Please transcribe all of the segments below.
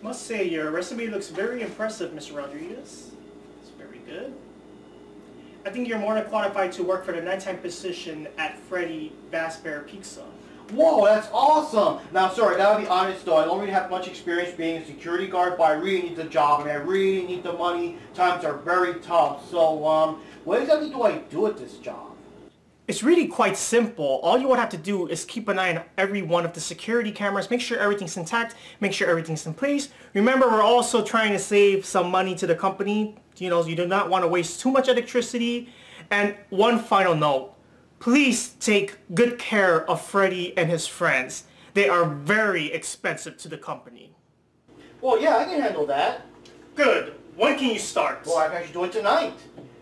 Must say, your recipe looks very impressive, Mr. Rodriguez. It's very good. I think you're more than qualified to work for the nighttime position at Freddy Fazbear Pizza. Whoa, that's awesome! Now, sorry, gotta be honest though, I don't really have much experience being a security guard, but I really need the job, and I really need the money. Times are very tough. So, um, what exactly do I do at this job? It's really quite simple. All you would have to do is keep an eye on every one of the security cameras, make sure everything's intact, make sure everything's in place. Remember, we're also trying to save some money to the company. You know, you do not want to waste too much electricity. And one final note, please take good care of Freddy and his friends. They are very expensive to the company. Well, yeah, I can handle that. Good. When can you start? Well, I can actually do it tonight.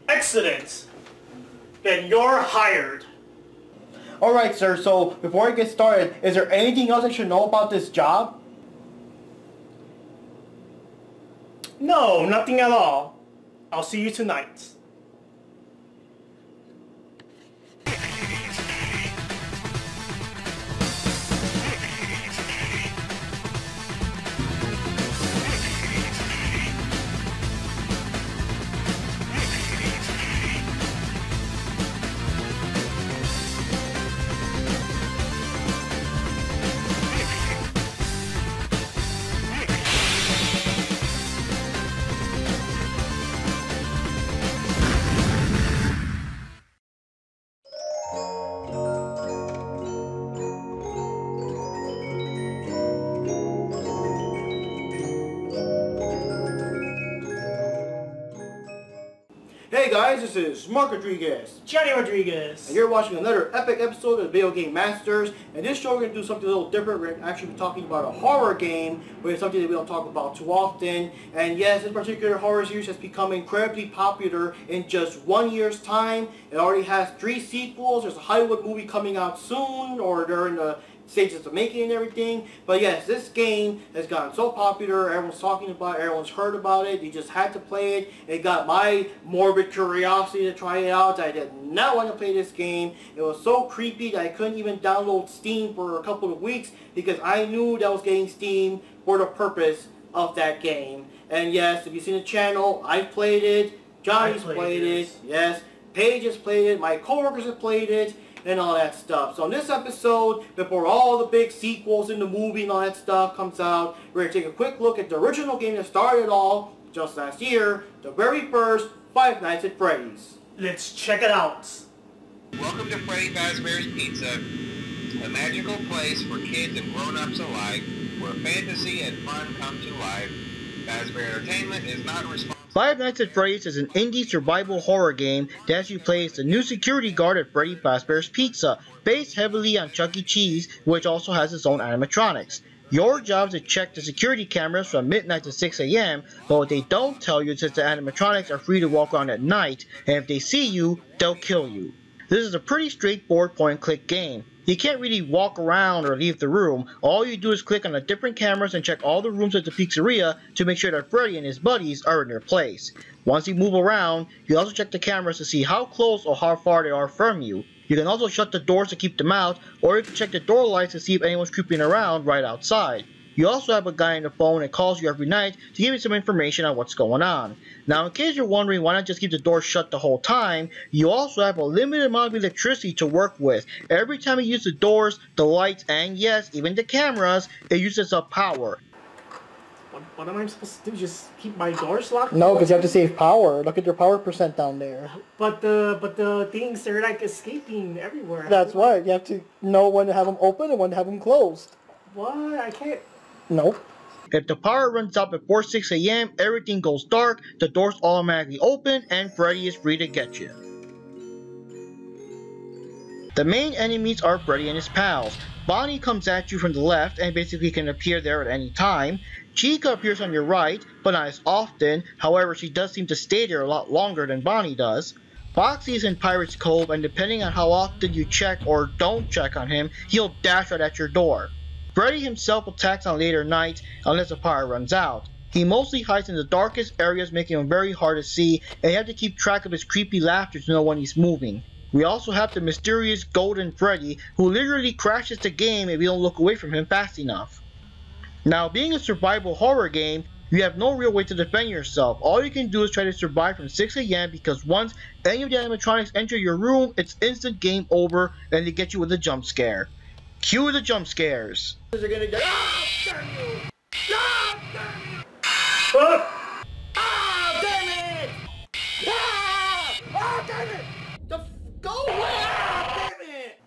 Excellent. Then you're hired. Alright, sir, so before I get started, is there anything else I should know about this job? No, nothing at all. I'll see you tonight. This is Mark Rodriguez. Johnny Rodriguez. And you're watching another epic episode of Video Game Masters. And this show we're going to do something a little different. We're actually be talking about a horror game, which is something that we don't talk about too often. And yes, this particular horror series has become incredibly popular in just one year's time. It already has three sequels. There's a Hollywood movie coming out soon, or they're in the stages of making and everything. But yes, this game has gotten so popular, everyone's talking about it, everyone's heard about it, you just had to play it. It got my morbid curiosity to try it out. I did not want to play this game. It was so creepy that I couldn't even download Steam for a couple of weeks because I knew that I was getting Steam for the purpose of that game. And yes, if you've seen the channel, I've played it, Johnny's played played, it, yes, Paige has played it, my coworkers have played it, and all that stuff. So in this episode, before all the big sequels in the movie and all that stuff comes out, we're going to take a quick look at the original game that started it all just last year, the very first Five Nights at Freddy's. Let's check it out. Welcome to Freddy Fazbear's Pizza, a magical place for kids and grown-ups alike, where fantasy and fun come to life. Fazbear Entertainment is not responsible. Five Nights at Freddy's is an indie survival horror game that you play as the new security guard at Freddy Fazbear's Pizza, based heavily on Chuck E. Cheese, which also has its own animatronics. Your job is to check the security cameras from midnight to 6 a.m., but what they don't tell you is that the animatronics are free to walk around at night, and if they see you, they'll kill you. This is a pretty straightforward point-and-click game. You can't really walk around or leave the room. All you do is click on the different cameras and check all the rooms at the pizzeria to make sure that Freddy and his buddies are in their place. Once you move around, you also check the cameras to see how close or how far they are from you. You can also shut the doors to keep them out, or you can check the door lights to see if anyone's creeping around right outside. You also have a guy on the phone that calls you every night to give you some information on what's going on. Now, in case you're wondering why not just keep the door shut the whole time, you also have a limited amount of electricity to work with. Every time you use the doors, the lights, and yes, even the cameras, it uses up power. What, what am I supposed to do? Just keep my doors locked? No, because you have to save power. Look at your power percent down there. But the but the things they're like escaping everywhere. That's why you have to know when to have them open and when to have them closed. What? I can't. Nope. If the power runs out before 6 a.m., everything goes dark, the doors automatically open, and Freddy is free to get you. The main enemies are Freddy and his pals. Bonnie comes at you from the left and basically can appear there at any time. Chica appears on your right, but not as often, however she does seem to stay there a lot longer than Bonnie does. Foxy is in Pirate's Cove and depending on how often you check or don't check on him, he'll dash right at your door. Freddy himself attacks on later nights unless the power runs out. He mostly hides in the darkest areas making him very hard to see and you have to keep track of his creepy laughter to know when he's moving. We also have the mysterious Golden Freddy who literally crashes the game if you don't look away from him fast enough. Now, being a survival horror game, you have no real way to defend yourself. All you can do is try to survive from 6 a.m. because once any of the animatronics enter your room, it's instant game over and they get you with a jump scare. Cue the jump scares. They're gonna die. Ah, damn you! Ah, damn you! Ah, ah, damn it! Ah, ah, damn it! The f- go away! Ah, damn it!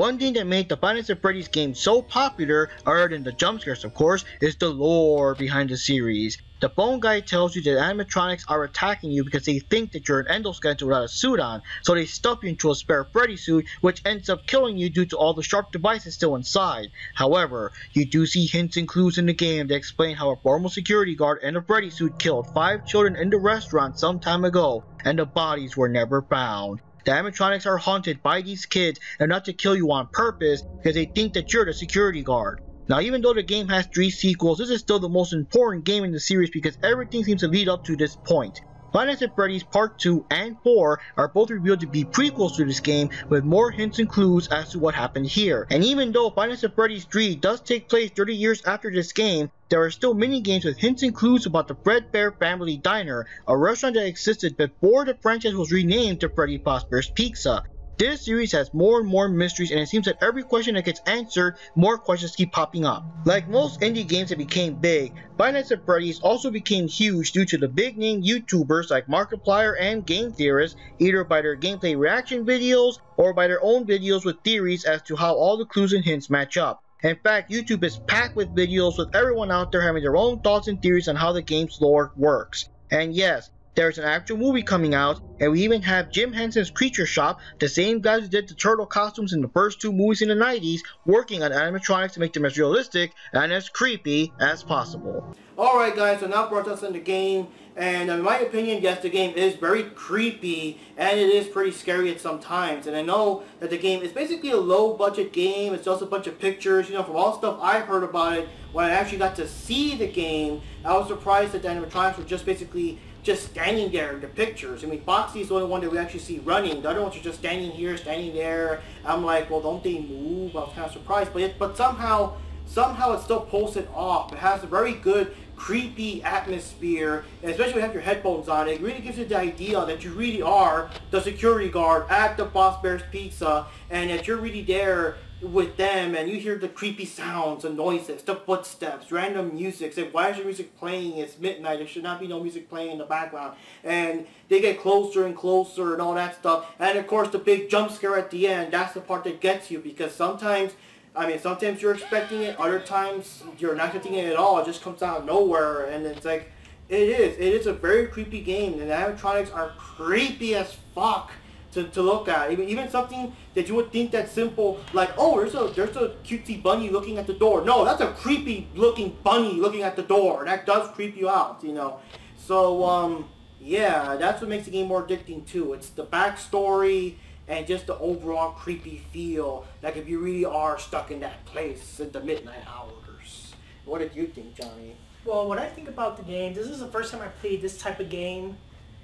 One thing that made the Nights at Freddy's game so popular, other than the jump scares of course, is the lore behind the series. The phone guy tells you that animatronics are attacking you because they think that you're an endoskeleton without a suit on, so they stuff you into a spare Freddy suit, which ends up killing you due to all the sharp devices still inside. However, you do see hints and clues in the game that explain how a former security guard in a Freddy suit killed five children in the restaurant some time ago, and the bodies were never found. The animatronics are haunted by these kids and not to kill you on purpose because they think that you're the security guard. Now even though the game has 3 sequels, this is still the most important game in the series because everything seems to lead up to this point. Nights at Freddy's Part 2 and 4 are both revealed to be prequels to this game with more hints and clues as to what happened here. And even though Nights at Freddy's 3 does take place 30 years after this game, there are still mini games with hints and clues about the Fredbear Family Diner, a restaurant that existed before the franchise was renamed to Freddy Fazbear's Pizza. This series has more and more mysteries and it seems that every question that gets answered, more questions keep popping up. Like most indie games that became big, Nights at Freddy's also became huge due to the big name YouTubers like Markiplier and Game Theorists, either by their gameplay reaction videos or by their own videos with theories as to how all the clues and hints match up. In fact, YouTube is packed with videos with everyone out there having their own thoughts and theories on how the game's lore works. And yes, there's an actual movie coming out, and we even have Jim Henson's Creature Shop, the same guys who did the turtle costumes in the first two movies in the 90s, working on animatronics to make them as realistic and as creepy as possible. Alright guys, so now brought us in the game, and in my opinion, yes, the game is very creepy, and it is pretty scary at some times, and I know that the game is basically a low budget game, it's just a bunch of pictures, you know, from all stuff I've heard about it, when I actually got to see the game, I was surprised that the animatronics were just basically just standing there in the pictures. I mean, Foxy's the only one that we actually see running. The other ones are just standing here, standing there. I'm like, well, don't they move? I was kind of surprised, but it, but somehow, somehow it still pulls it off. It has a very good creepy atmosphere, especially when you have your headphones on, it really gives you the idea that you really are the security guard at the Fazbear's Pizza, and that you're really there with them and you hear the creepy sounds and noises, the footsteps, random music. Say, why is your music playing? It's midnight. There should not be no music playing in the background. And they get closer and closer and all that stuff. And of course the big jump scare at the end, that's the part that gets you because sometimes I mean, sometimes you're expecting it, other times you're not expecting it at all. It just comes out of nowhere, and it's like, it is. It is a very creepy game, and the animatronics are creepy as fuck to, to look at. Even even something that you would think that's simple, like oh, there's a there's a cutesy bunny looking at the door. No, that's a creepy looking bunny looking at the door. That does creep you out, you know. So um, yeah, that's what makes the game more addicting too. It's the backstory and just the overall creepy feel, like if you really are stuck in that place in the midnight hours. What did you think, Johnny? Well, when I think about the game, this is the first time I played this type of game,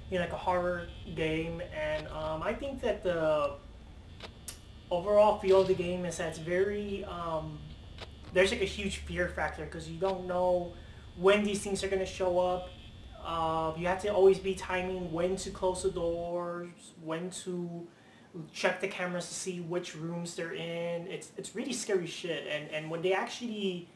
you know, like a horror game, and um, I think that the overall feel of the game is that it's very, um, there's like a huge fear factor because you don't know when these things are going to show up. Uh, you have to always be timing when to close the doors, when to check the cameras to see which rooms they're in. It's it's really scary shit. And and when they actually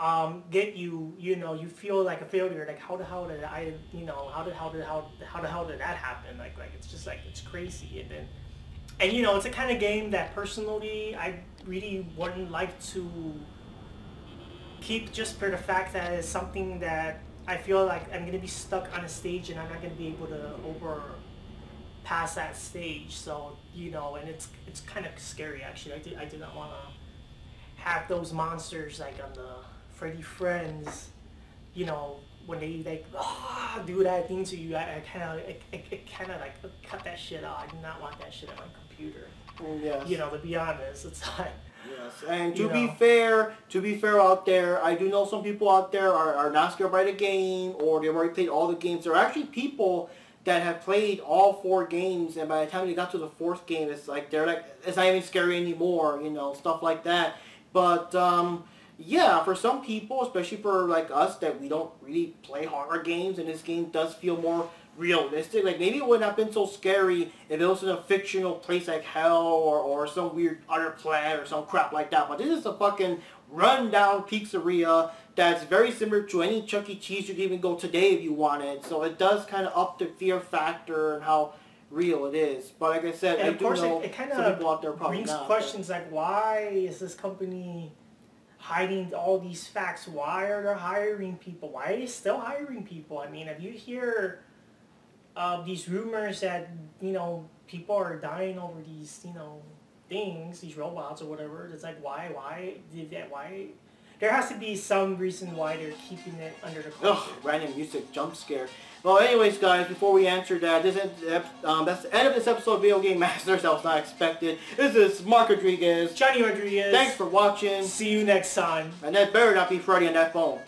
um, get you, you know, you feel like a failure. Like how the hell did I, you know, how did how did how how the hell did that happen? Like like it's just like it's crazy. And then and you know, it's a kind of game that personally I really wouldn't like to keep just for the fact that it's something that I feel like I'm gonna be stuck on a stage and I'm not gonna be able to over past that stage. So you know, and it's it's kind of scary actually. I did I did not want to have those monsters like on the Freddy Friends, you know, when they like oh, do that thing to you. I, I kind of it, kind of like cut that shit out. I do not want that shit on my computer. Mm, yes. You know, to be honest, it's like. Yes, and to You be know. fair, to be fair out there, I do know some people out there are, are not scared by the game or they've already played all the games. There are actually people that have played all four games, and by the time they got to the fourth game, it's like they're like it's not even scary anymore, you know, stuff like that. But um, yeah, for some people, especially for like us that we don't really play horror games, and this game does feel more realistic. Like maybe it wouldn't have been so scary if it was in a fictional place like hell or, or some weird other planet or some crap like that. But this is a fucking rundown pizzeria that's very similar to any Chuck E. Cheese you could even go today if you wanted. So it does kind of up the fear factor and how real it is. But like I said, And I of do course, know it, it kind some people out there of brings not. but- questions like, why is this company hiding all these facts? Why are they hiring people? Why are they still hiring people? I mean, if you hear uh, these rumors that you know people are dying over these you know things, these robots or whatever, it's like, why, why did that? Why? There has to be some reason why they're keeping it under the Ugh, closet. random music jump scare. Well, anyways, guys, before we answer that, this is um, that's the end of this episode of Video Game Masters. That was not expected. This is Mark Rodriguez. Johnny Rodriguez. Thanks for watching. See you next time. And that better not be Freddy on that phone.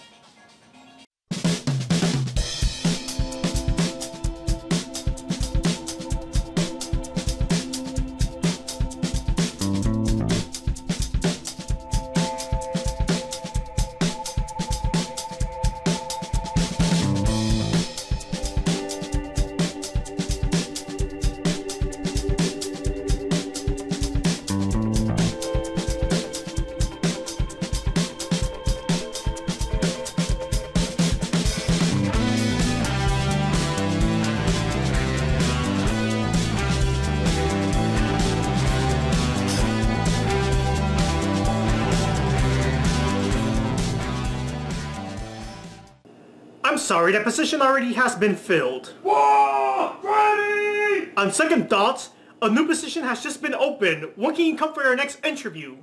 I'm sorry, that position already has been filled. Whoa! Ready! On second thoughts, a new position has just been opened. When can you come for your next interview?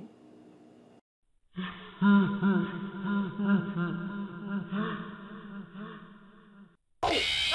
Oh,